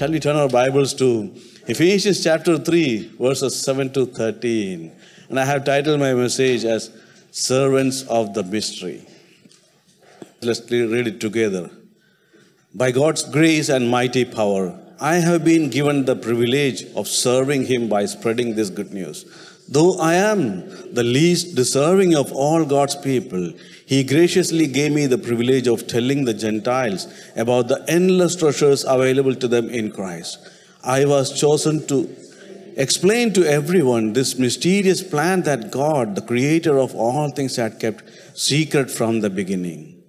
Shall we turn our Bibles to Ephesians chapter 3, verses 7 to 13? And I have titled my message as Servants of the Mystery. Let's read it together. By God's grace and mighty power, I have been given the privilege of serving Him by spreading this good news. Though I am the least deserving of all God's people, He graciously gave me the privilege of telling the Gentiles about the endless treasures available to them in Christ. I was chosen to explain to everyone this mysterious plan that God, the creator of all things, had kept secret from the beginning.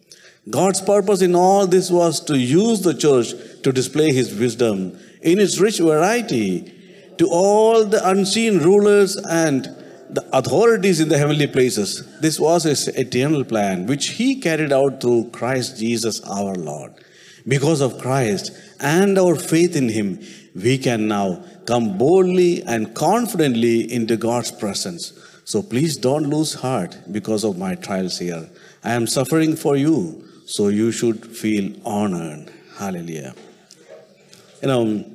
God's purpose in all this was to use the church to display his wisdom in its rich variety to all the unseen rulers and the authorities in the heavenly places. This was his eternal plan, which he carried out through Christ Jesus our Lord. Because of Christ and our faith in him, we can now come boldly and confidently into God's presence. So please don't lose heart because of my trials here. I am suffering for you, so you should feel honored. Hallelujah. You know,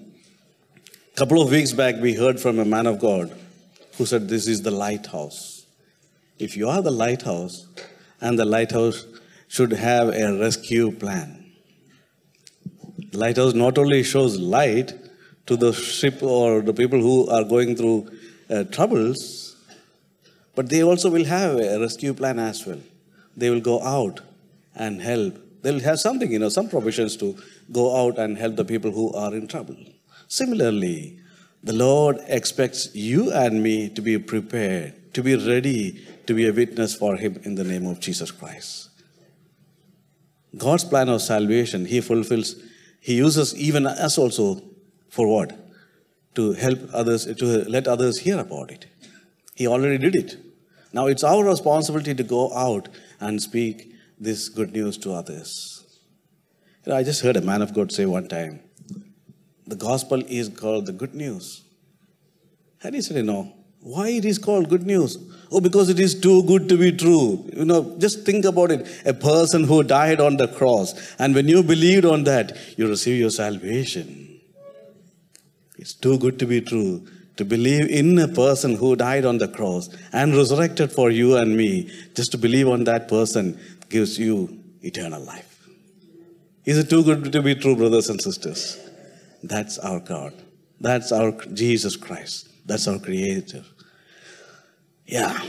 a couple of weeks back, we heard from a man of God who said, This is the lighthouse. If you are the lighthouse, and the lighthouse should have a rescue plan. The lighthouse not only shows light to the ship or the people who are going through uh, troubles, but they also will have a rescue plan as well. They will go out and help. They'll have something, you know, some provisions to go out and help the people who are in trouble. Similarly, the Lord expects you and me to be prepared, to be ready to be a witness for Him in the name of Jesus Christ. God's plan of salvation, He fulfills, He uses even us also for what? To help others, to let others hear about it. He already did it. Now it's our responsibility to go out and speak this good news to others. You know, I just heard a man of God say one time, the gospel is called the good news. And he said, you know, why it is called good news? Oh, because it is too good to be true. You know, just think about it. A person who died on the cross, and when you believed on that, you receive your salvation. It's too good to be true to believe in a person who died on the cross and resurrected for you and me. Just to believe on that person gives you eternal life. Is it too good to be true, brothers and sisters? That's our God. That's our Jesus Christ. That's our Creator. Yeah.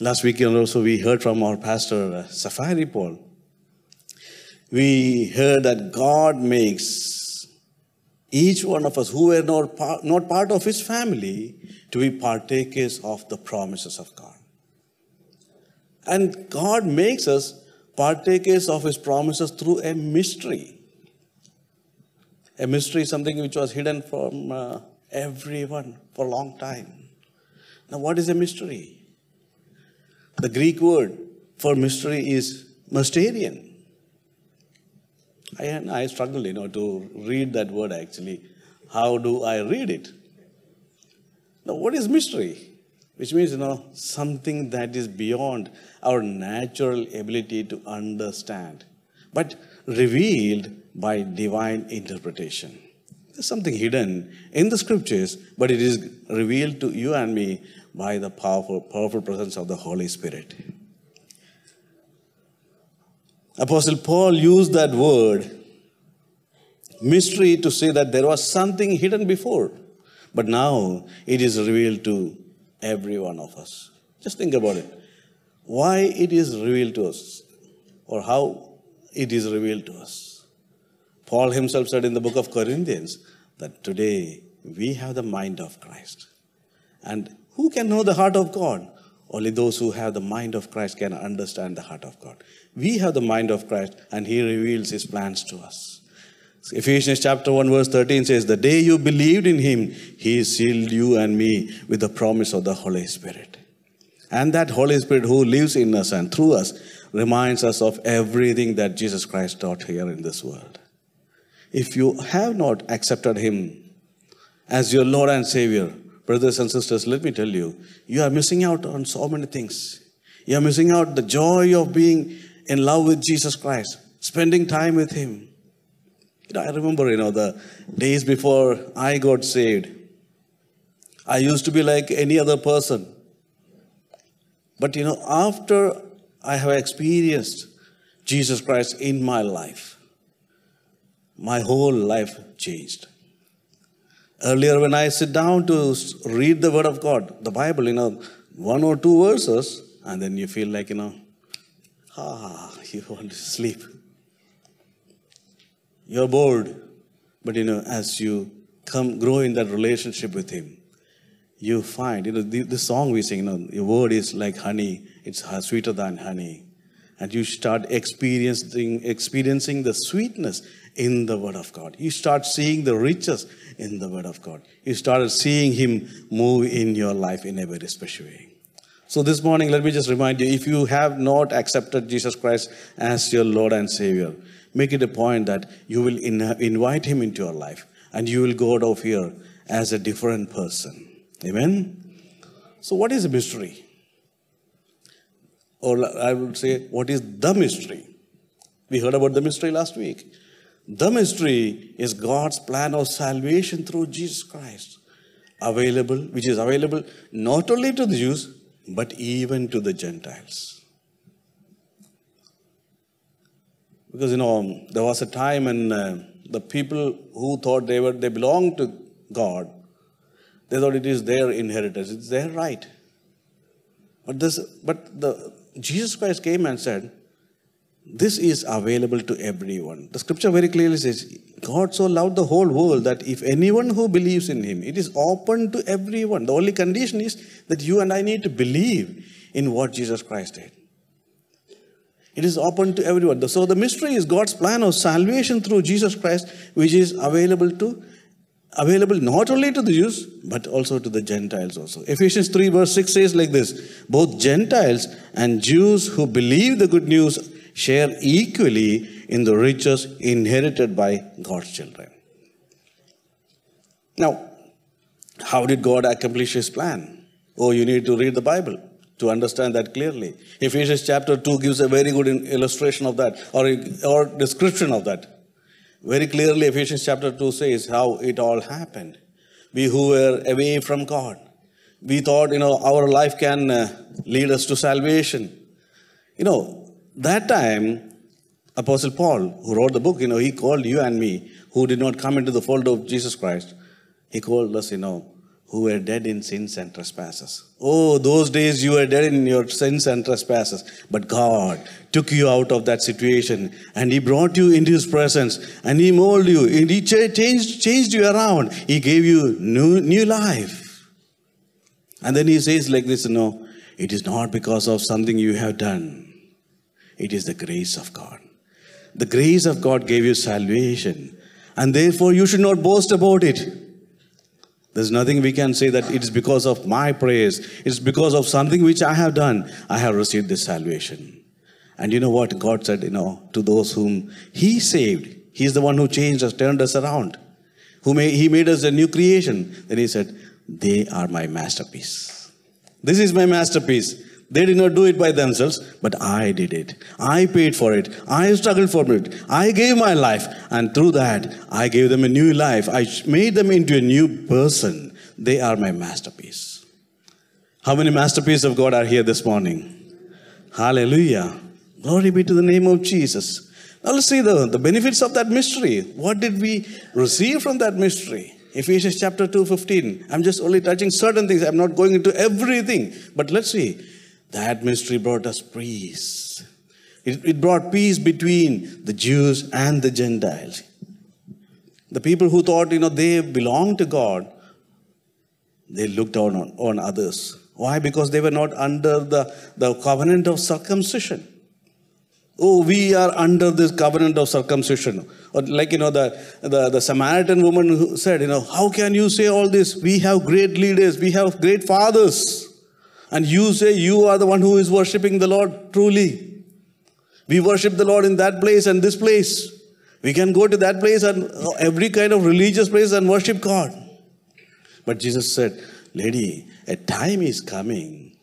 Last weekend also we heard from our pastor, uh, Safari Paul. We heard that God makes each one of us who were not part, not part of his family to be partakers of the promises of God. And God makes us partakers of his promises through a mystery. A mystery something which was hidden from uh, everyone for a long time. Now, what is a mystery? The Greek word for mystery is mysterion. I, I struggle, you know, to read that word actually. How do I read it? Now, what is mystery? Which means, you know, something that is beyond our natural ability to understand, but revealed by divine interpretation. There's something hidden in the scriptures, but it is revealed to you and me by the powerful, powerful presence of the Holy Spirit. Apostle Paul used that word, mystery, to say that there was something hidden before, but now it is revealed to every one of us. Just think about it. Why it is revealed to us, or how it is revealed to us. Paul himself said in the book of Corinthians that today we have the mind of Christ. And who can know the heart of God? Only those who have the mind of Christ can understand the heart of God. We have the mind of Christ, and He reveals His plans to us. Ephesians chapter 1, verse 13 says, The day you believed in Him, He sealed you and me with the promise of the Holy Spirit. And that Holy Spirit who lives in us and through us reminds us of everything that Jesus Christ taught here in this world. If you have not accepted Him as your Lord and Savior, brothers and sisters, let me tell you, you are missing out on so many things. You are missing out the joy of being in love with Jesus Christ, spending time with Him. I remember, you know, the days before I got saved. I used to be like any other person. But, you know, after I have experienced Jesus Christ in my life, my whole life changed. Earlier, when I sit down to read the Word of God, the Bible, you know, one or two verses, and then you feel like, you know, ah, you want to sleep. You're bored. But, you know, as you come, grow in that relationship with Him, you find, you know, the, the song we sing, you know, your word is like honey, it's sweeter than honey. And you start experiencing, experiencing the sweetness in the Word of God. You start seeing the riches in the Word of God. You start seeing Him move in your life in a very special way. So, this morning, let me just remind you if you have not accepted Jesus Christ as your Lord and Savior, make it a point that you will in, invite Him into your life and you will go out of here as a different person. Amen? So, what is a mystery? Or I would say, what is the mystery? We heard about the mystery last week. The mystery is God's plan of salvation through Jesus Christ, available, which is available not only to the Jews, but even to the Gentiles. Because you know, there was a time when uh, the people who thought they were they belonged to God, they thought it is their inheritance, it's their right. But this, but the Jesus Christ came and said, this is available to everyone. The scripture very clearly says, God so loved the whole world that if anyone who believes in him, it is open to everyone. The only condition is that you and I need to believe in what Jesus Christ did. It is open to everyone. So the mystery is God's plan of salvation through Jesus Christ, which is available to available not only to the Jews, but also to the Gentiles also. Ephesians 3 verse 6 says like this, both Gentiles and Jews who believe the good news share equally in the riches inherited by God's children. Now, how did God accomplish his plan? Oh, you need to read the Bible to understand that clearly. Ephesians chapter 2 gives a very good illustration of that or, or description of that. Very clearly, Ephesians chapter 2 says how it all happened. We who were away from God, we thought, you know, our life can uh, lead us to salvation. You know, that time, Apostle Paul, who wrote the book, you know, he called you and me, who did not come into the fold of Jesus Christ, he called us, you know, who were dead in sins and trespasses. Oh, those days you were dead in your sins and trespasses. But God took you out of that situation and He brought you into His presence and He molded you and He changed, changed you around. He gave you new, new life. And then He says like this, no, it is not because of something you have done it is the grace of God. The grace of God gave you salvation, and therefore you should not boast about it. There's nothing we can say that it is because of my praise, it's because of something which I have done, I have received this salvation. And you know what God said, you know, to those whom He saved, He's the one who changed us, turned us around, who made, He made us a new creation. Then He said, They are my masterpiece. This is my masterpiece. They did not do it by themselves, but I did it. I paid for it. I struggled for it. I gave my life. And through that, I gave them a new life. I made them into a new person. They are my masterpiece. How many masterpieces of God are here this morning? Hallelujah. Glory be to the name of Jesus. Now let's see the, the benefits of that mystery. What did we receive from that mystery? Ephesians chapter 2, 15. I'm just only touching certain things. I'm not going into everything. But let's see. That mystery brought us peace. It, it brought peace between the Jews and the Gentiles. The people who thought, you know, they belonged to God, they looked down on, on others. Why? Because they were not under the, the covenant of circumcision. Oh, we are under this covenant of circumcision. Or like, you know, the, the, the Samaritan woman who said, you know, how can you say all this? We have great leaders, we have great fathers and you say you are the one who is worshiping the Lord truly. We worship the Lord in that place and this place. We can go to that place and uh, every kind of religious place and worship God. But Jesus said, Lady, a time is coming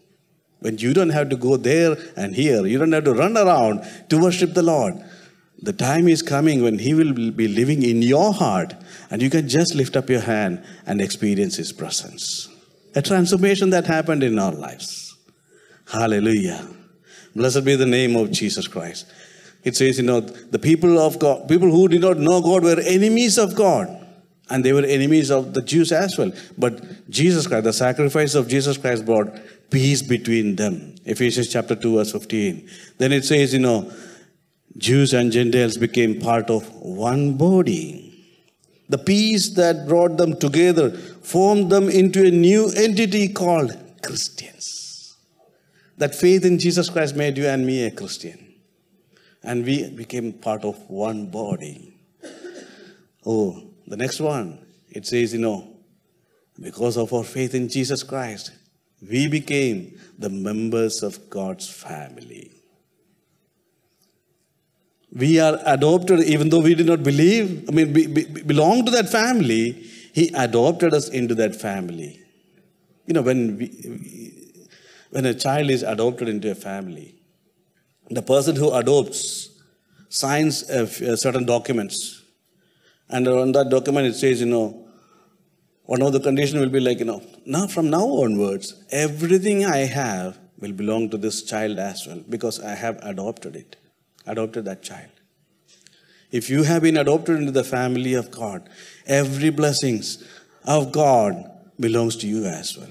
when you don't have to go there and here. You don't have to run around to worship the Lord. the time is coming when He will be living in your heart, and you can just lift up your hand and experience His presence. A transformation that happened in our lives. Hallelujah. Blessed be the name of Jesus Christ. It says, you know, the people of God, people who did not know God were enemies of God. And they were enemies of the Jews as well. But Jesus Christ, the sacrifice of Jesus Christ brought peace between them. Ephesians chapter 2, verse 15. Then it says, you know, Jews and Gentiles became part of one body. The peace that brought them together formed them into a new entity called Christians. That faith in Jesus Christ made you and me a Christian. And we became part of one body. Oh, the next one, it says, you know, because of our faith in Jesus Christ, we became the members of God's family. We are adopted, even though we did not believe, I mean, be, be, belong to that family, He adopted us into that family. You know, when, we, when a child is adopted into a family, the person who adopts signs a, a certain documents. And on that document, it says, you know, one of the conditions will be like, you know, now from now onwards, everything I have will belong to this child as well because I have adopted it adopted that child. If you have been adopted into the family of God, every blessings of God belongs to you as well.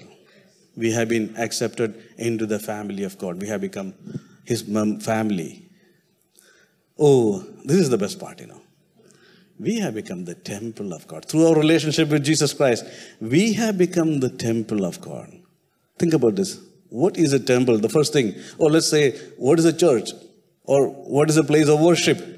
We have been accepted into the family of God. We have become his family. Oh, this is the best part, you know. We have become the temple of God. Through our relationship with Jesus Christ, we have become the temple of God. Think about this. What is a temple? The first thing, or let's say, what is a church? Or what is a place of worship?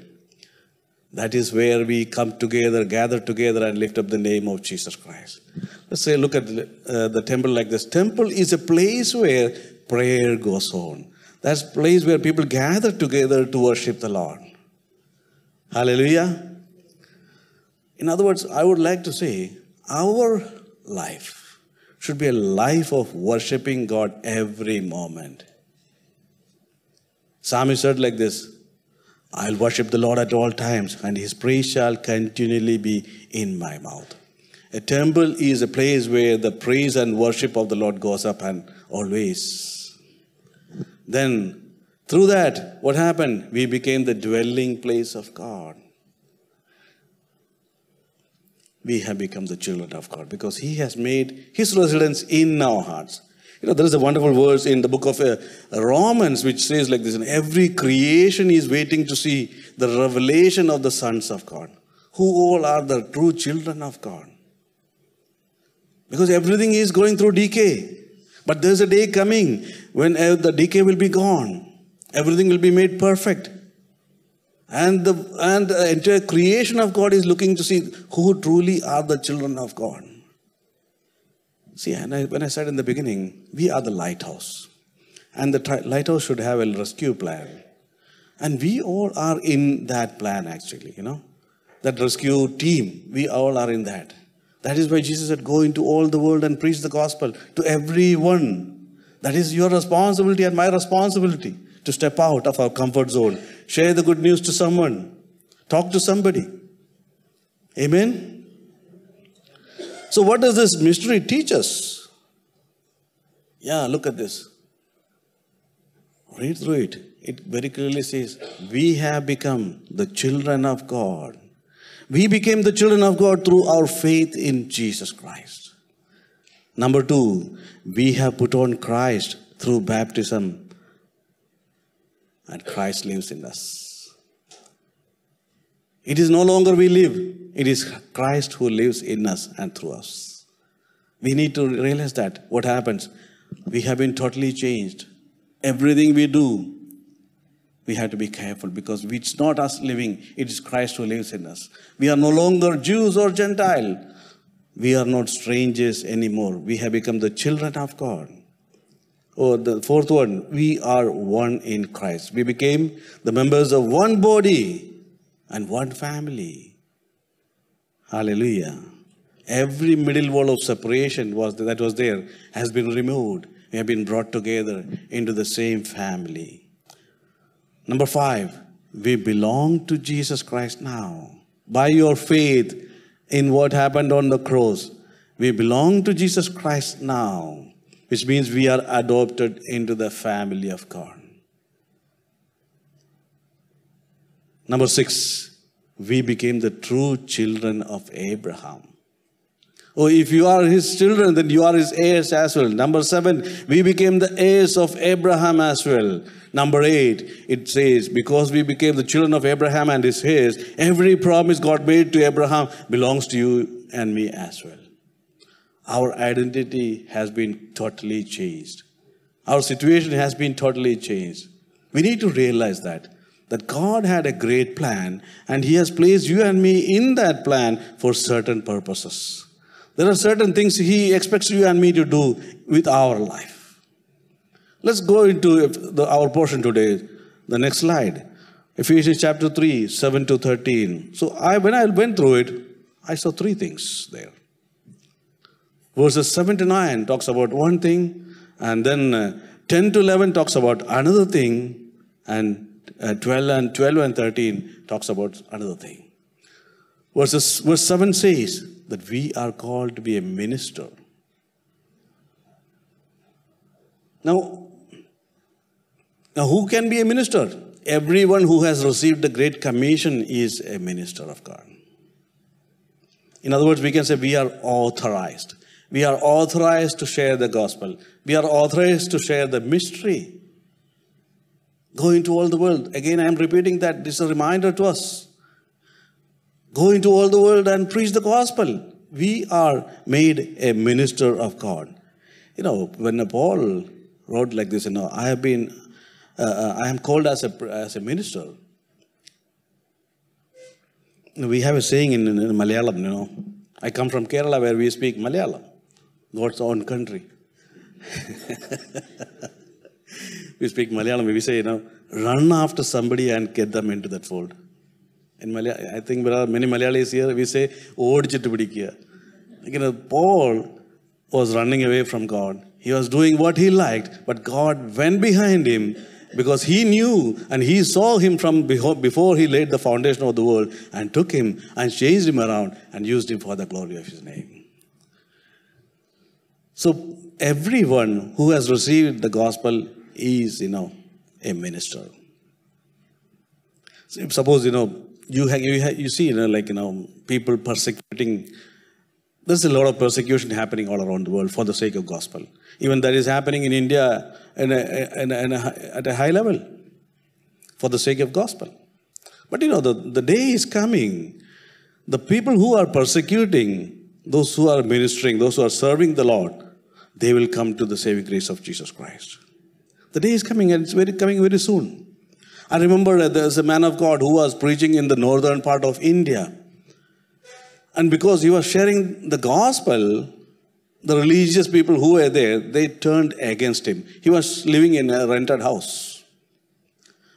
That is where we come together, gather together, and lift up the name of Jesus Christ. Let's say, look at the, uh, the temple like this. Temple is a place where prayer goes on. That's place where people gather together to worship the Lord. Hallelujah. In other words, I would like to say our life should be a life of worshiping God every moment. Psalmist said like this I'll worship the Lord at all times, and his praise shall continually be in my mouth. A temple is a place where the praise and worship of the Lord goes up and always. Then, through that, what happened? We became the dwelling place of God. We have become the children of God because He has made His residence in our hearts. You know, there is a wonderful verse in the book of uh, Romans which says like this, and every creation is waiting to see the revelation of the sons of God, who all are the true children of God. Because everything is going through decay. But there's a day coming when uh, the decay will be gone. Everything will be made perfect. And the, and the entire creation of God is looking to see who truly are the children of God. See, and I, when I said in the beginning, we are the lighthouse. And the tri- lighthouse should have a rescue plan. And we all are in that plan, actually, you know. That rescue team, we all are in that. That is why Jesus said, Go into all the world and preach the gospel to everyone. That is your responsibility and my responsibility to step out of our comfort zone, share the good news to someone, talk to somebody. Amen. So, what does this mystery teach us? Yeah, look at this. Read through it. It very clearly says, We have become the children of God. We became the children of God through our faith in Jesus Christ. Number two, we have put on Christ through baptism, and Christ lives in us. It is no longer we live, it is Christ who lives in us and through us. We need to realize that what happens, we have been totally changed. Everything we do, we have to be careful because it's not us living, it is Christ who lives in us. We are no longer Jews or Gentile. We are not strangers anymore. We have become the children of God. Or oh, the fourth one, we are one in Christ. We became the members of one body and one family. Hallelujah. Every middle wall of separation was that was there has been removed. We have been brought together into the same family. Number five, we belong to Jesus Christ now. By your faith in what happened on the cross, we belong to Jesus Christ now, which means we are adopted into the family of God. Number six, we became the true children of Abraham. Oh, if you are his children, then you are his heirs as well. Number seven, we became the heirs of Abraham as well. Number eight, it says, because we became the children of Abraham and his heirs, every promise God made to Abraham belongs to you and me as well. Our identity has been totally changed. Our situation has been totally changed. We need to realize that that God had a great plan and He has placed you and me in that plan for certain purposes. There are certain things He expects you and me to do with our life. Let's go into the, our portion today. The next slide. Ephesians chapter 3, 7 to 13. So I, when I went through it, I saw three things there. Verses 7 to 9 talks about one thing, and then uh, 10 to 11 talks about another thing, and uh, 12 and 12 and 13 talks about another thing. Verses, verse 7 says that we are called to be a minister. Now, now, who can be a minister? Everyone who has received the Great Commission is a minister of God. In other words, we can say we are authorized. We are authorized to share the gospel. We are authorized to share the mystery. Go into all the world. Again, I am repeating that. This is a reminder to us. Go into all the world and preach the gospel. We are made a minister of God. You know, when Paul wrote like this, you know, I have been, uh, uh I am called as a, as a minister. We have a saying in, in Malayalam, you know. I come from Kerala where we speak Malayalam, God's own country. we speak Malayalam, we say, you know, run after somebody and get them into that fold. In Malayalam, I think there are many Malayalis here, we say, ഓടിച്ചിട്ട് പിടിക്കുക. You know, Paul was running away from God. He was doing what he liked, but God went behind him because he knew and he saw him from before he laid the foundation of the world and took him and changed him around and used him for the glory of his name. So, everyone who has received the gospel is, you know, a minister. Suppose, you know, you, you, you see, you know, like, you know, people persecuting. There's a lot of persecution happening all around the world for the sake of gospel. Even that is happening in India in a, in a, in a, at a high level for the sake of gospel. But you know, the, the day is coming. The people who are persecuting, those who are ministering, those who are serving the Lord, they will come to the saving grace of Jesus Christ. The day is coming and it's very coming very soon. I remember there's a man of God who was preaching in the northern part of India. And because he was sharing the gospel, the religious people who were there, they turned against him. He was living in a rented house.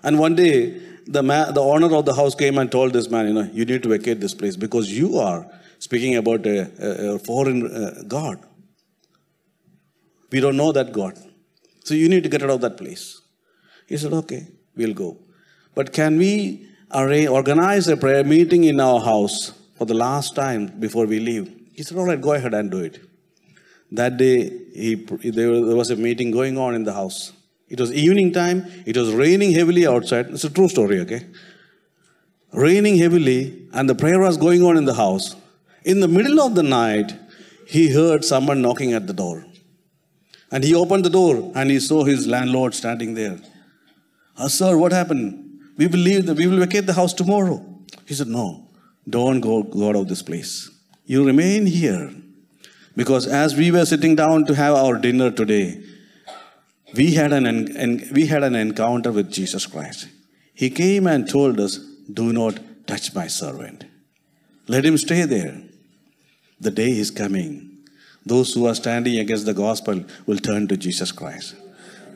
And one day, the, man, the owner of the house came and told this man, you know, you need to vacate this place because you are speaking about a, a, a foreign uh, God. We don't know that God. So you need to get out of that place. He said, okay, we'll go. But can we arrange, organize a prayer meeting in our house for the last time before we leave? He said, all right, go ahead and do it. That day, he, there was a meeting going on in the house. It was evening time. It was raining heavily outside. It's a true story, okay? Raining heavily, and the prayer was going on in the house. In the middle of the night, he heard someone knocking at the door. And he opened the door and he saw his landlord standing there. Uh, sir, what happened? We will leave, the, we will vacate the house tomorrow. He said, No, don't go, go out of this place. You remain here. Because as we were sitting down to have our dinner today, we had an, an, we had an encounter with Jesus Christ. He came and told us, Do not touch my servant. Let him stay there. The day is coming those who are standing against the gospel will turn to Jesus Christ.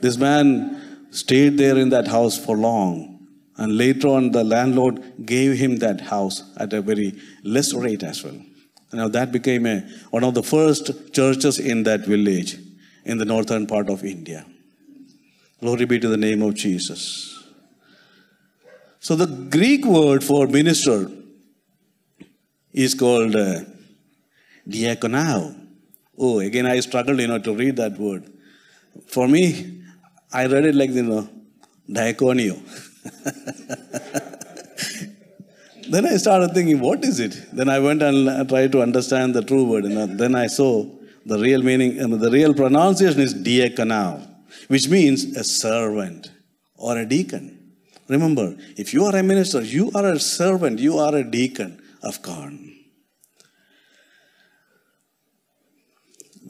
This man stayed there in that house for long. And later on, the landlord gave him that house at a very less rate as well. Now that became a, one of the first churches in that village in the northern part of India. Glory be to the name of Jesus. So the Greek word for minister is called uh, diakonao. Oh, again, I struggled, you know, to read that word. For me, I read it like, you know, diaconio. then I started thinking, what is it? Then I went and tried to understand the true word. And then I saw the real meaning, um, the real pronunciation is diakonao, which means a servant or a deacon. Remember, if you are a minister, you are a servant, you are a deacon of God.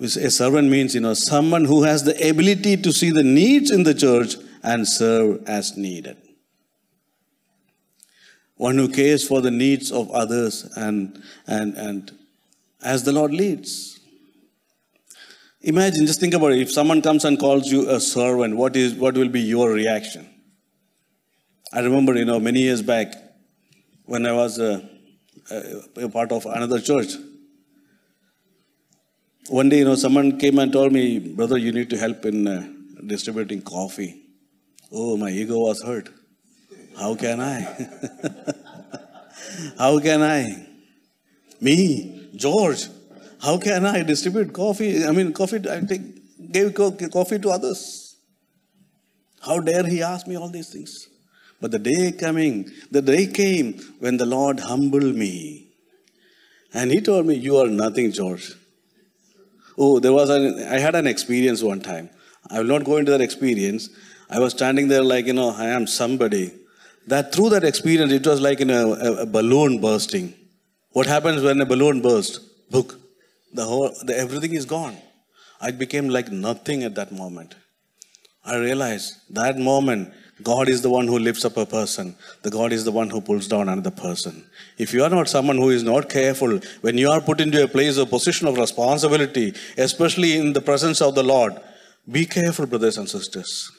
A servant means, you know, someone who has the ability to see the needs in the church and serve as needed. One who cares for the needs of others and, and, and as the Lord leads. Imagine, just think about it. If someone comes and calls you a servant, what, is, what will be your reaction? I remember, you know, many years back when I was a, a, a part of another church, one day, you know, someone came and told me, brother, you need to help in uh, distributing coffee. Oh, my ego was hurt. How can I? how can I? Me, George, how can I distribute coffee? I mean, coffee, I take, gave coffee to others. How dare he ask me all these things? But the day coming, the day came when the Lord humbled me. And he told me, You are nothing, George. Oh, there was an, I had an experience one time. I will not go into that experience. I was standing there like, you know, I am somebody. That through that experience, it was like in a, a, a balloon bursting. What happens when a balloon bursts? Book. The whole, the, everything is gone. I became like nothing at that moment. I realized that moment God is the one who lifts up a person. The God is the one who pulls down another person. If you are not someone who is not careful, when you are put into a place of position of responsibility, especially in the presence of the Lord, be careful, brothers and sisters.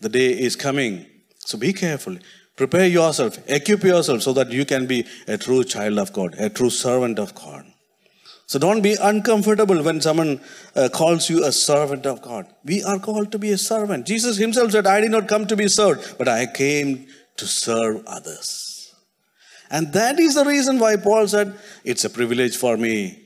The day is coming. So be careful. Prepare yourself, equip yourself so that you can be a true child of God, a true servant of God. So don't be uncomfortable when someone uh, calls you a servant of God. We are called to be a servant. Jesus himself said, I did not come to be served, but I came to serve others. And that is the reason why Paul said, It's a privilege for me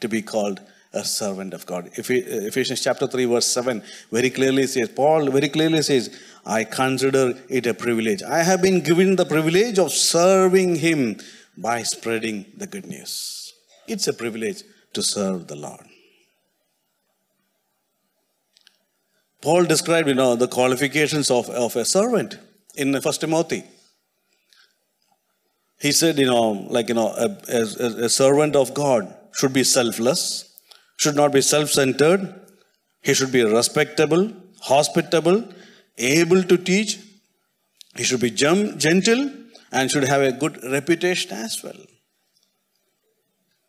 to be called a servant of God. Uh, Ephesians chapter 3, verse 7 very clearly says, Paul very clearly says, I consider it a privilege. I have been given the privilege of serving him by spreading the good news. It's a privilege to serve the Lord. Paul described, you know, the qualifications of, of a servant in First Timothy. He said, you know, like, you know, a, a, a servant of God should be selfless, should not be self centered, he should be respectable, hospitable, able to teach, he should be gentle, and should have a good reputation as well.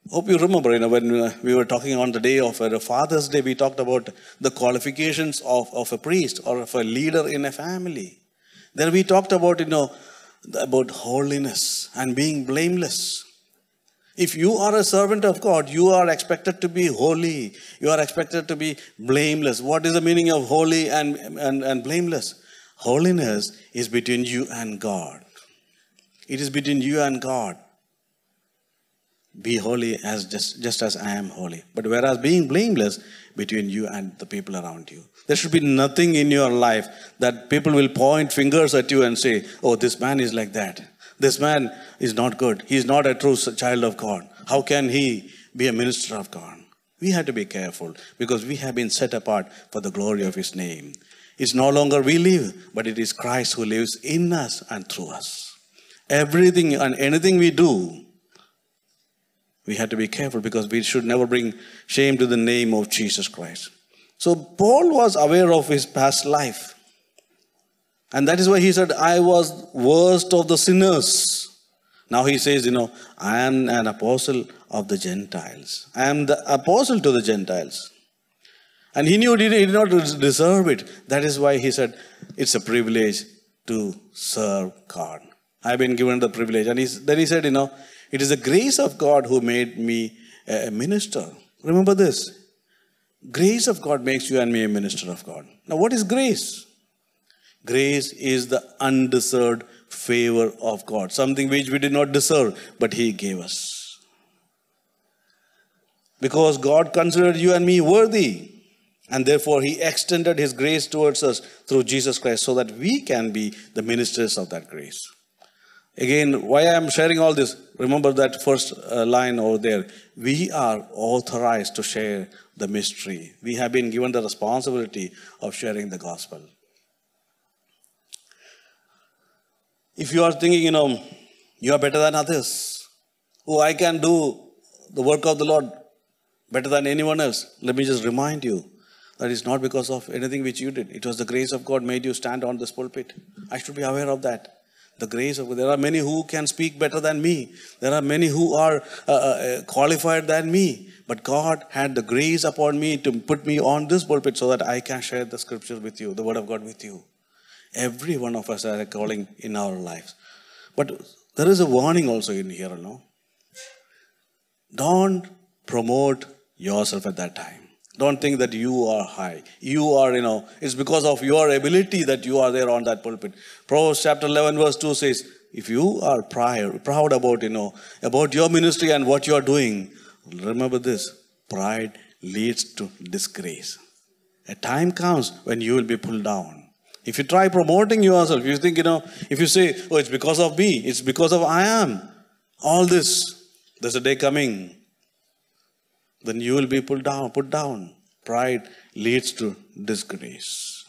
Hope you remember, you know, when we were talking on the day of uh, Father's Day, we talked about the qualifications of, of a priest or of a leader in a family. Then we talked about, you know, about holiness and being blameless. If you are a servant of God, you are expected to be holy. You are expected to be blameless. What is the meaning of holy and, and, and blameless? Holiness is between you and God. It is between you and God be holy as just, just as I am holy. But whereas being blameless between you and the people around you. There should be nothing in your life that people will point fingers at you and say, oh, this man is like that. This man is not good. He is not a true child of God. How can he be a minister of God? We have to be careful because we have been set apart for the glory of his name. It's no longer we live, but it is Christ who lives in us and through us. Everything and anything we do we had to be careful because we should never bring shame to the name of Jesus Christ. So Paul was aware of his past life. And that is why he said, I was worst of the sinners. Now he says, you know, I am an apostle of the Gentiles. I am the apostle to the Gentiles. And he knew he did not deserve it. That is why he said, it's a privilege to serve God. I've been given the privilege. And he, then he said, you know, it is the grace of God who made me a minister. Remember this. Grace of God makes you and me a minister of God. Now, what is grace? Grace is the undeserved favor of God, something which we did not deserve, but He gave us. Because God considered you and me worthy, and therefore He extended His grace towards us through Jesus Christ so that we can be the ministers of that grace. Again, why I am sharing all this, remember that first uh, line over there. We are authorized to share the mystery. We have been given the responsibility of sharing the gospel. If you are thinking, you know, you are better than others, oh, I can do the work of the Lord better than anyone else, let me just remind you that is not because of anything which you did. It was the grace of God made you stand on this pulpit. I should be aware of that the grace of God. There are many who can speak better than me. There are many who are uh, uh, qualified than me. But God had the grace upon me to put me on this pulpit so that I can share the scripture with you, the word of God with you. Every one of us has a calling in our lives. But there is a warning also in here, no? Don't promote yourself at that time. Don't think that you are high. You are, you know, it's because of your ability that you are there on that pulpit. Proverbs chapter 11, verse 2 says, if you are proud, proud about, you know, about your ministry and what you are doing, remember this pride leads to disgrace. A time comes when you will be pulled down. If you try promoting yourself, you think, you know, if you say, oh, it's because of me, it's because of I am, all this, there's a day coming then you will be pulled down, put down. Pride leads to disgrace.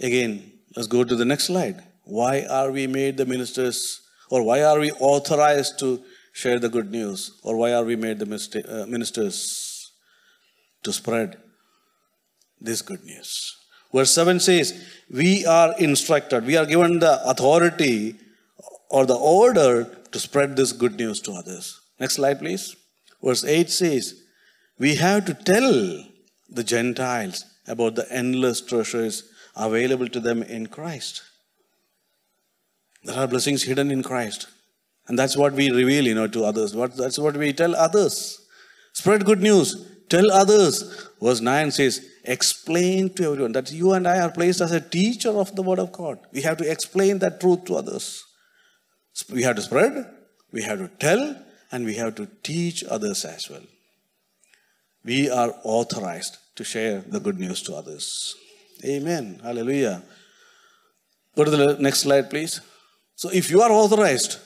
Again, let's go to the next slide. Why are we made the ministers, or why are we authorized to share the good news, or why are we made the uh, ministers to spread this good news? Verse 7 says, We are instructed, we are given the authority or the order to spread this good news to others. Next slide, please. Verse 8 says, We have to tell the Gentiles about the endless treasures available to them in Christ. There are blessings hidden in Christ. And that's what we reveal, you know, to others. What, that's what we tell others. Spread good news. Tell others. Verse 9 says, explain to everyone that you and I are placed as a teacher of the word of God. We have to explain that truth to others. We have to spread, we have to tell, and we have to teach others as well. We are authorized to share the good news to others. Amen. Hallelujah. Go to the next slide, please. So, if you are authorized,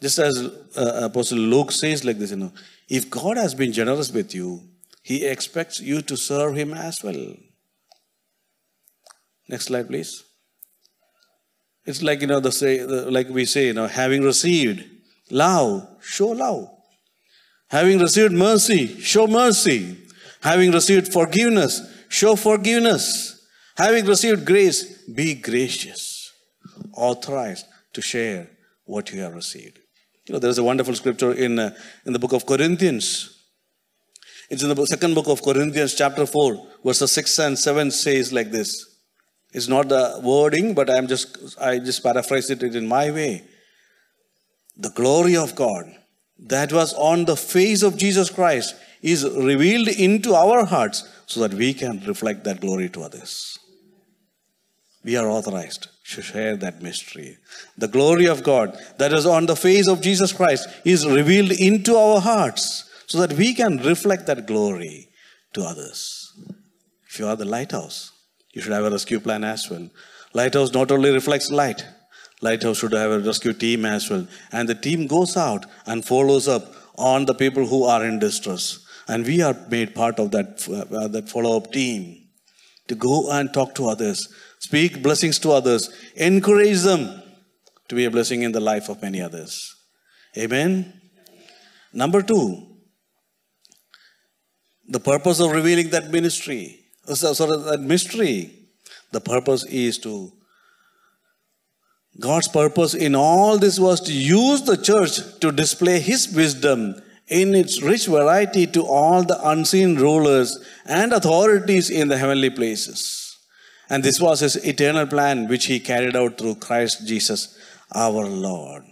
just as uh, Apostle Luke says, like this, you know, if God has been generous with you, He expects you to serve Him as well. Next slide, please. It's like you know the say, the, like we say, you know, having received, Love, show love. Having received mercy, show mercy. Having received forgiveness, show forgiveness. Having received grace, be gracious. Authorized to share what you have received. You know, there is a wonderful scripture in, uh, in the book of Corinthians. It's in the second book of Corinthians, chapter 4, verses 6 and 7 says like this. It's not the wording, but I'm just I just paraphrased it in my way the glory of God that was on the face of Jesus Christ is revealed into our hearts so that we can reflect that glory to others. We are authorized to share that mystery. The glory of God that is on the face of Jesus Christ is revealed into our hearts so that we can reflect that glory to others. If you are the lighthouse, you should have a rescue plan as well. Lighthouse not only reflects light, Lighthouse should have a rescue team as well. And the team goes out and follows up on the people who are in distress. And we are made part of that, uh, that follow up team to go and talk to others, speak blessings to others, encourage them to be a blessing in the life of many others. Amen. Number two, the purpose of revealing that ministry, uh, sorry, that mystery, the purpose is to God's purpose in all this was to use the church to display His wisdom in its rich variety to all the unseen rulers and authorities in the heavenly places. And this was His eternal plan, which He carried out through Christ Jesus our Lord.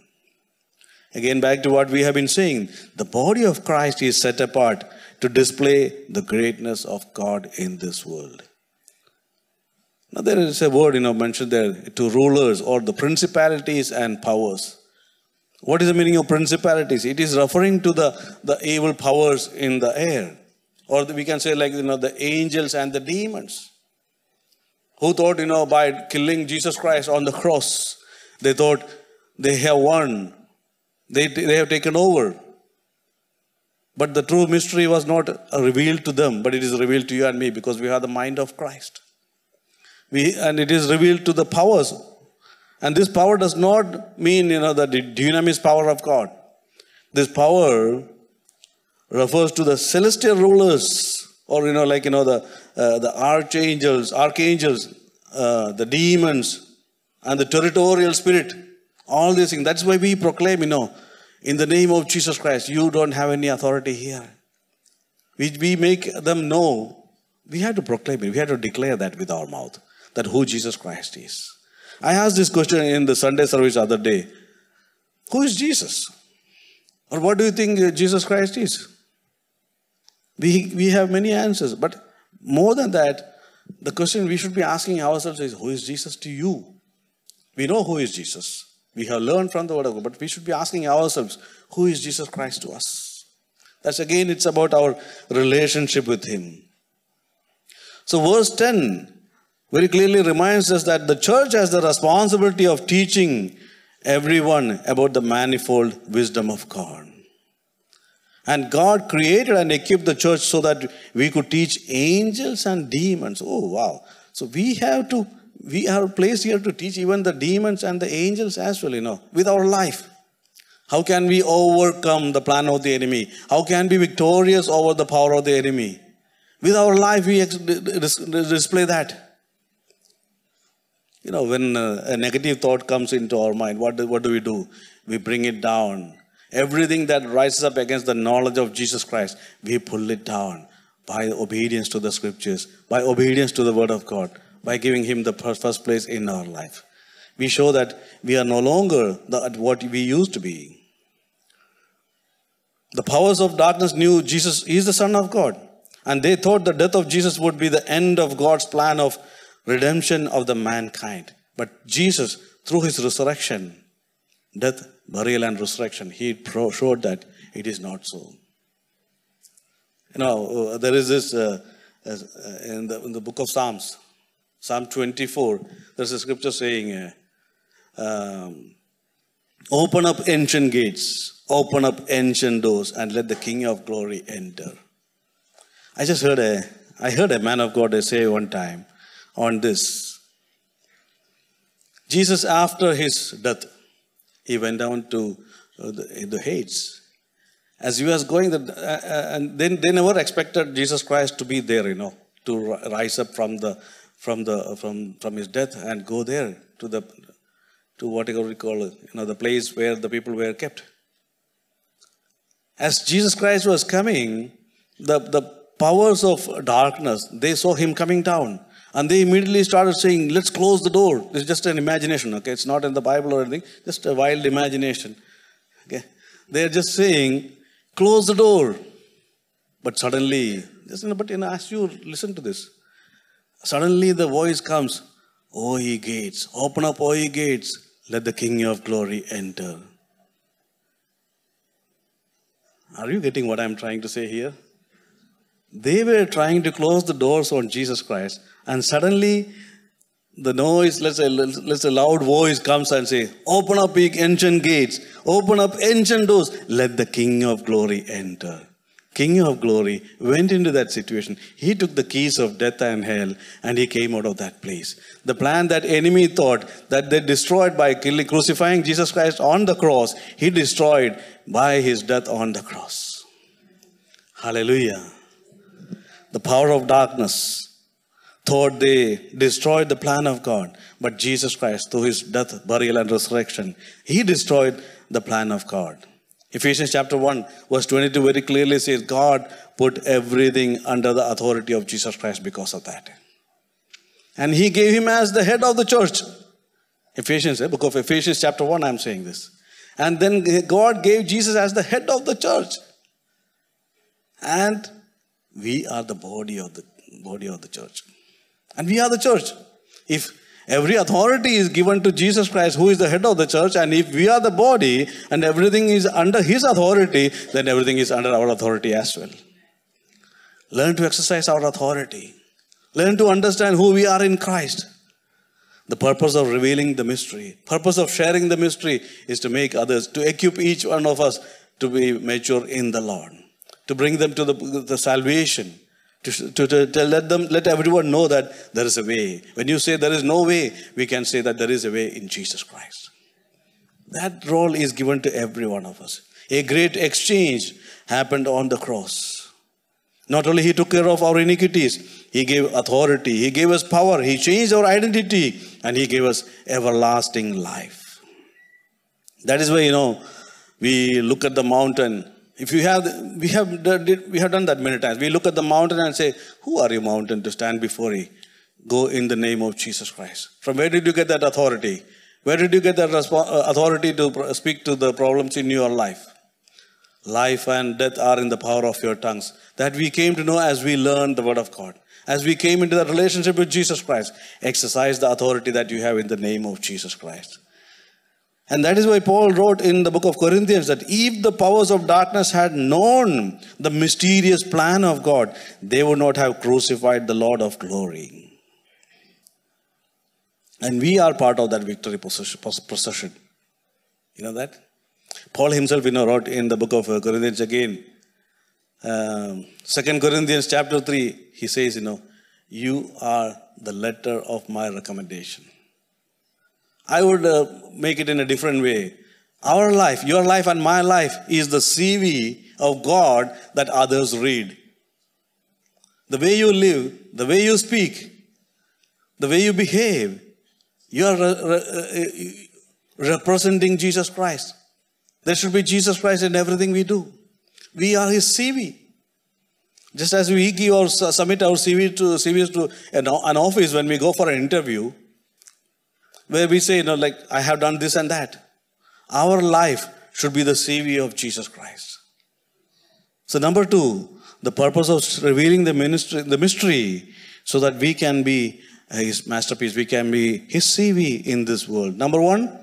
Again, back to what we have been saying the body of Christ is set apart to display the greatness of God in this world. Now, There is a word, you know, mentioned there to rulers or the principalities and powers. What is the meaning of principalities? It is referring to the, the evil powers in the air. Or we can say, like, you know, the angels and the demons. Who thought, you know, by killing Jesus Christ on the cross, they thought they have won, they, they have taken over. But the true mystery was not revealed to them, but it is revealed to you and me because we have the mind of Christ. We, and it is revealed to the powers. And this power does not mean, you know, the dunamis power of God. This power refers to the celestial rulers, or, you know, like, you know, the, uh, the archangels, archangels, uh, the demons, and the territorial spirit. All these things. That's why we proclaim, you know, in the name of Jesus Christ, you don't have any authority here. We, we make them know. We have to proclaim it. We have to declare that with our mouth that who Jesus Christ is. I asked this question in the Sunday service the other day. Who is Jesus? Or what do you think Jesus Christ is? We, we have many answers, but more than that, the question we should be asking ourselves is who is Jesus to you? We know who is Jesus. We have learned from the Word of God, but we should be asking ourselves who is Jesus Christ to us? That's again, it's about our relationship with Him. So, verse 10 very clearly reminds us that the church has the responsibility of teaching everyone about the manifold wisdom of God. And God created and equipped the church so that we could teach angels and demons. Oh, wow. So we have to, we are placed here to teach even the demons and the angels as well, you know, with our life. How can we overcome the plan of the enemy? How can we be victorious over the power of the enemy? With our life, we display that. You know, when uh, a negative thought comes into our mind, what do, what do we do? We bring it down. Everything that rises up against the knowledge of Jesus Christ, we pull it down by obedience to the scriptures, by obedience to the word of God, by giving Him the first place in our life. We show that we are no longer the, what we used to be. The powers of darkness knew Jesus is the Son of God, and they thought the death of Jesus would be the end of God's plan of redemption of the mankind. But Jesus, through his resurrection, death, burial, and resurrection, he showed that it is not so. You know, uh, there is this uh, uh, in, the, in the book of Psalms, Psalm 24, there's a scripture saying, uh, um, Open up ancient gates, open up ancient doors, and let the King of glory enter. I just heard a, I heard a man of God say one time, on this. Jesus, after his death, he went down to uh, the, the Hades. As he was going, the, uh, uh, and then they never expected Jesus Christ to be there, you know, to rise up from the from the from from his death and go there to the to whatever we call you know the place where the people were kept. As Jesus Christ was coming, the the powers of darkness they saw him coming down and they immediately started saying, let's close the door. This is just an imagination, okay? It's not in the Bible or anything, just a wild imagination. Okay? They're just saying, close the door. But suddenly, just, but you know, as you listen to this, suddenly the voice comes, O ye gates, open up, O ye gates, let the King of glory enter. Are you getting what I'm trying to say here? They were trying to close the doors on Jesus Christ, and suddenly the noise, let's say, let's say loud voice comes and say, open up ancient gates, open up ancient doors, let the King of glory enter. King of glory went into that situation. He took the keys of death and hell and he came out of that place. The plan that enemy thought that they destroyed by killing, crucifying Jesus Christ on the cross, he destroyed by his death on the cross. Hallelujah the power of darkness, thought they destroyed the plan of God. But Jesus Christ, through his death, burial, and resurrection, he destroyed the plan of God. Ephesians chapter 1, verse 22 very clearly says, God put everything under the authority of Jesus Christ because of that. And he gave him as the head of the church. Ephesians, eh? book of Ephesians chapter 1, I'm saying this. And then God gave Jesus as the head of the church. And we are the body of the body of the church. And we are the church. If every authority is given to Jesus Christ, who is the head of the church, and if we are the body and everything is under his authority, then everything is under our authority as well. Learn to exercise our authority. Learn to understand who we are in Christ. The purpose of revealing the mystery, purpose of sharing the mystery is to make others, to equip each one of us to be mature in the Lord, to bring them to the, the salvation, to, to, to, to, let them let everyone know that there is a way. When you say there is no way, we can say that there is a way in Jesus Christ. That role is given to every one of us. A great exchange happened on the cross. Not only he took care of our iniquities, he gave authority, he gave us power, he changed our identity, and he gave us everlasting life. That is why you know we look at the mountain if you have, we have, we have done that many times. We look at the mountain and say, Who are you, mountain, to stand before you? Go in the name of Jesus Christ. From where did you get that authority? Where did you get that uh, authority to speak to the problems in your life? Life and death are in the power of your tongues. That we came to know as we learned the word of God. As we came into that relationship with Jesus Christ, exercise the authority that you have in the name of Jesus Christ. And that is why Paul wrote in the book of Corinthians that if the powers of darkness had known the mysterious plan of God, they would not have crucified the Lord of glory. And we are part of that victory procession. You know that? Paul himself, you know, wrote in the book of uh, Corinthians again, um, Second Corinthians chapter 3, he says, you know, you are the letter of my recommendation. I would uh, make it in a different way. Our life, your life, and my life is the CV of God that others read. The way you live, the way you speak, the way you behave, you are re- re- uh, representing Jesus Christ. There should be Jesus Christ in everything we do. We are His CV. Just as we give or submit our CV to CVs to an, an office when we go for an interview, where we say, you know, like, I have done this and that. Our life should be the CV of Jesus Christ. So, number two, the purpose of revealing the, ministry, the mystery so that we can be uh, his masterpiece, we can be his CV in this world. Number one,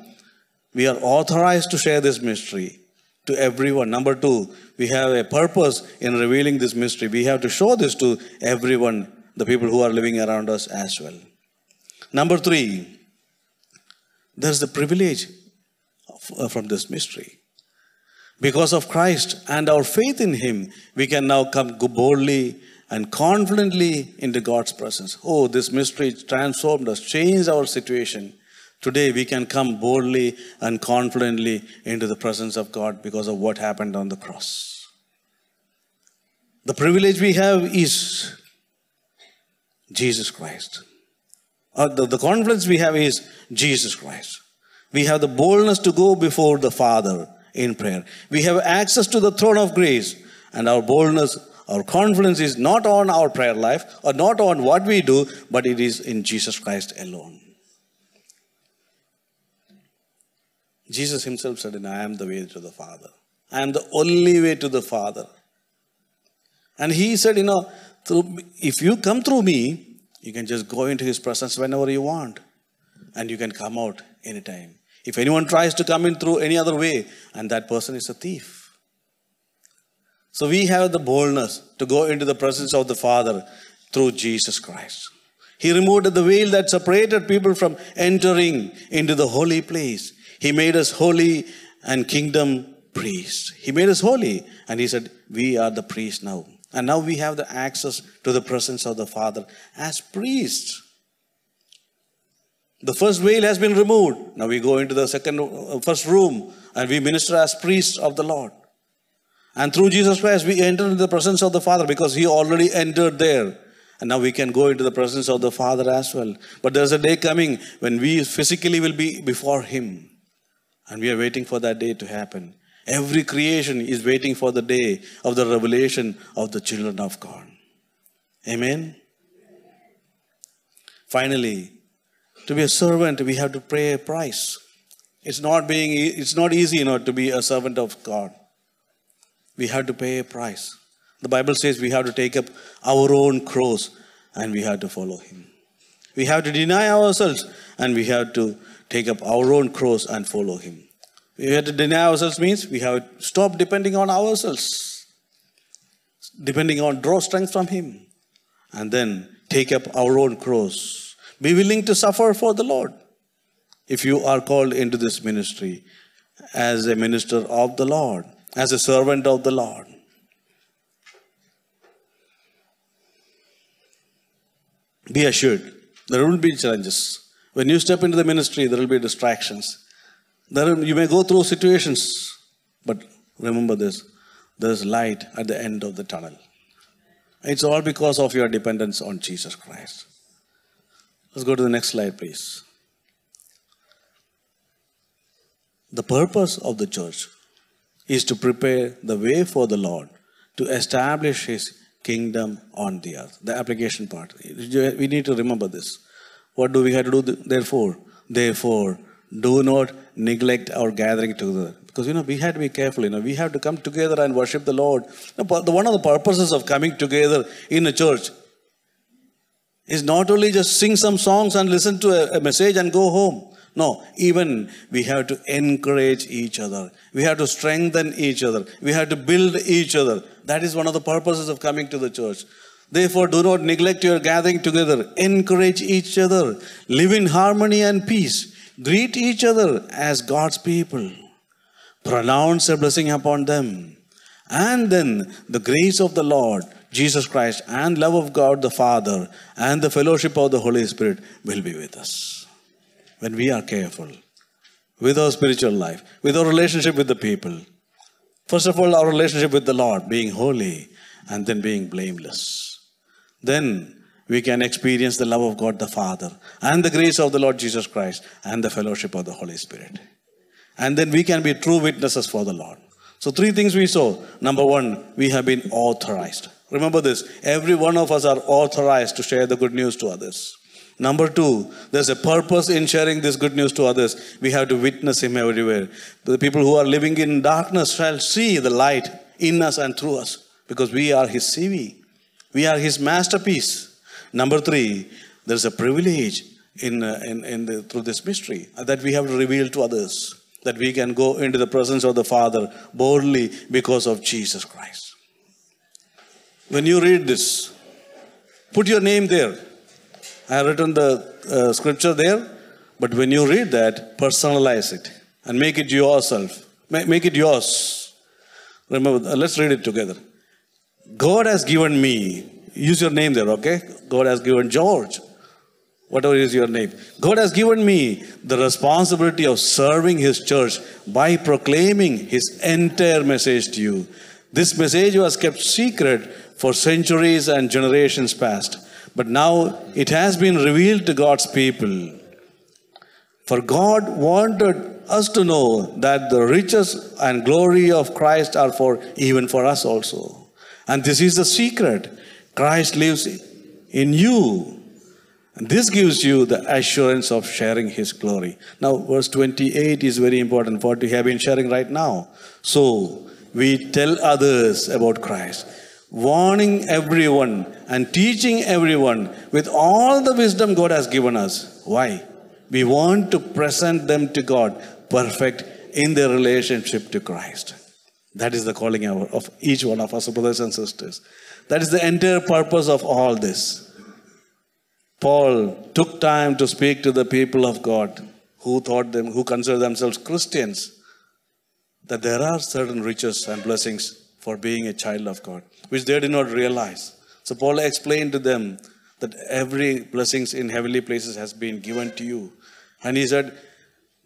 we are authorized to share this mystery to everyone. Number two, we have a purpose in revealing this mystery. We have to show this to everyone, the people who are living around us as well. Number three, there's the privilege uh, from this mystery. Because of Christ and our faith in Him, we can now come boldly and confidently into God's presence. Oh, this mystery transformed us, changed our situation. Today we can come boldly and confidently into the presence of God because of what happened on the cross. The privilege we have is Jesus Christ uh, the, the confidence we have is Jesus Christ. We have the boldness to go before the Father in prayer. We have access to the throne of grace, and our boldness, our confidence is not on our prayer life or not on what we do, but it is in Jesus Christ alone. Jesus himself said, I am the way to the Father. I am the only way to the Father. And he said, you know, if you come through me, you can just go into His presence whenever you want, and you can come out anytime. If anyone tries to come in through any other way, and that person is a thief. So we have the boldness to go into the presence of the Father through Jesus Christ. He removed the veil that separated people from entering into the holy place. He made us holy and kingdom priests. He made us holy, and He said, We are the priests now. And now we have the access to the presence of the Father as priests. The first veil has been removed. Now we go into the second, uh, first room and we minister as priests of the Lord. And through Jesus Christ, we enter into the presence of the Father because He already entered there. And now we can go into the presence of the Father as well. But there's a day coming when we physically will be before Him. And we are waiting for that day to happen. Every creation is waiting for the day of the revelation of the children of God. Amen. Finally, to be a servant, we have to pay a price. It's not being it's not easy, you know, to be a servant of God. We have to pay a price. The Bible says we have to take up our own cross and we have to follow him. We have to deny ourselves and we have to take up our own cross and follow Him. We have to deny ourselves means we have to stop depending on ourselves, depending on draw strength from Him, and then take up our own cross. Be willing to suffer for the Lord. If you are called into this ministry as a minister of the Lord, as a servant of the Lord, be assured there will be challenges. When you step into the ministry, there will be distractions. There, you may go through situations, but remember this there's light at the end of the tunnel. It's all because of your dependence on Jesus Christ. Let's go to the next slide, please. The purpose of the church is to prepare the way for the Lord to establish His kingdom on the earth. The application part. We need to remember this. What do we have to do therefore? Therefore, do not neglect our gathering together. Because you know, we have to be careful, you know, we have to come together and worship the Lord. One of the purposes of coming together in a church is not only just sing some songs and listen to a, message and go home. No, even we have to encourage each other. We have to strengthen each other. We have to build each other. That is one of the purposes of coming to the church. Therefore, do not neglect your gathering together. Encourage each other. Live in harmony and peace. Greet each other as God's people. Pronounce a blessing upon them. And then the grace of the Lord Jesus Christ and love of God the Father and the fellowship of the Holy Spirit will be with us. When we are careful with our spiritual life, with our relationship with the people. First of all, our relationship with the Lord, being holy and then being blameless. Then we can experience the love of God the Father and the grace of the Lord Jesus Christ and the fellowship of the Holy Spirit. And then we can be true witnesses for the Lord. So, three things we saw. Number one, we have been authorized. Remember this every one of us are authorized to share the good news to others. Number two, there's a purpose in sharing this good news to others. We have to witness Him everywhere. The people who are living in darkness shall see the light in us and through us because we are His CV. We are His masterpiece. Number three, there's a privilege in, uh, in, in the, through this mystery that we have to reveal to others that we can go into the presence of the Father boldly because of Jesus Christ. When you read this, put your name there. I have written the uh, scripture there, but when you read that, personalize it and make it yourself. Make it yours. Remember, uh, let's read it together. God has given me, use your name there, okay? God has given George, whatever is your name. God has given me the responsibility of serving His church by proclaiming His entire message to you. This message was kept secret for centuries and generations past. But now it has been revealed to God's people. For God wanted us to know that the riches and glory of Christ are for even for us also. And this is the secret. Christ lives in you. And this gives you the assurance of sharing his glory. Now, verse 28 is very important, what we have been sharing right now. So, we tell others about Christ warning everyone and teaching everyone with all the wisdom God has given us. Why? We want to present them to God perfect in their relationship to Christ. That is the calling of each one of us, brothers and sisters. That is the entire purpose of all this. Paul took time to speak to the people of God who thought them, who consider themselves Christians, that there are certain riches and blessings for being a child of God, which they did not realize. So Paul explained to them that every blessings in heavenly places has been given to you. And he said,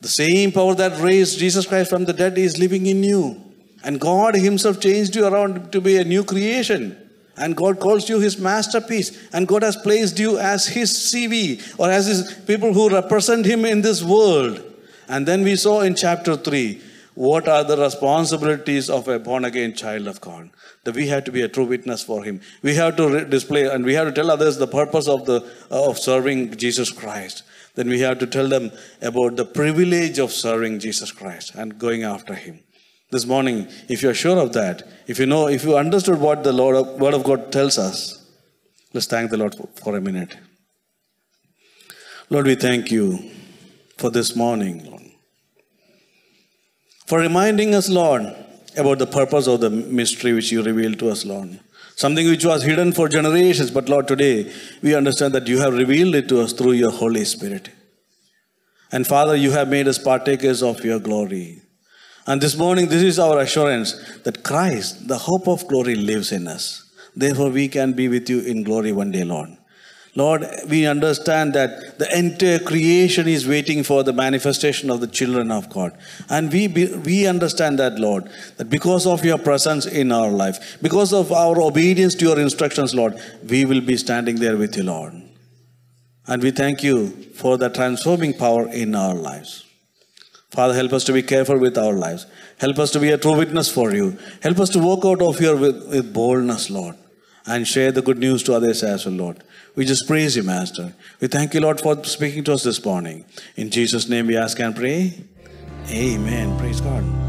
the same power that raised Jesus Christ from the dead is living in you. And God Himself changed you around to be a new creation. And God calls you His masterpiece. And God has placed you as His CV or as His people who represent Him in this world. And then we saw in chapter 3 what are the responsibilities of a born again child of God? That we have to be a true witness for Him. We have to display and we have to tell others the purpose of the uh, of serving Jesus Christ. Then we have to tell them about the privilege of serving Jesus Christ and going after Him. This morning, if you are sure of that, if you know, if you understood what the Lord of, Word of God tells us, let's thank the Lord for, for a minute. Lord, we thank you for this morning, Lord. For reminding us, Lord, about the purpose of the mystery which you revealed to us, Lord. Something which was hidden for generations, but Lord, today we understand that you have revealed it to us through your Holy Spirit. And Father, you have made us partakers of your glory. And this morning, this is our assurance that Christ, the hope of glory, lives in us. Therefore, we can be with you in glory one day, Lord. Lord, we understand that the entire creation is waiting for the manifestation of the children of God. And we, be, we understand that, Lord, that because of your presence in our life, because of our obedience to your instructions, Lord, we will be standing there with you, Lord. And we thank you for the transforming power in our lives. Father, help us to be careful with our lives. Help us to be a true witness for you. Help us to walk out of here with, with boldness, Lord, and share the good news to others as well, Lord. We just praise you, Master. We thank you, Lord, for speaking to us this morning. In Jesus' name we ask and pray. Amen. Praise God.